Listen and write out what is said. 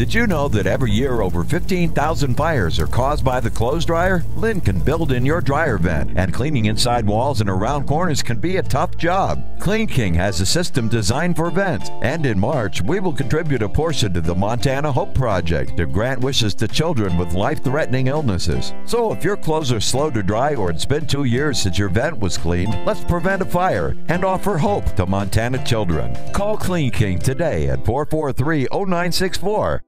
Did you know that every year over 15,000 fires are caused by the clothes dryer? Lynn can build in your dryer vent, and cleaning inside walls and around corners can be a tough job. KleenKing has a system designed for vents, and in March, we will contribute a portion to the Montana Hope Project to grant wishes to children with life threatening illnesses. So if your clothes are slow to dry or it's been two years since your vent was cleaned, let's prevent a fire and offer hope to Montana children. Call KleenKing today at 443 0964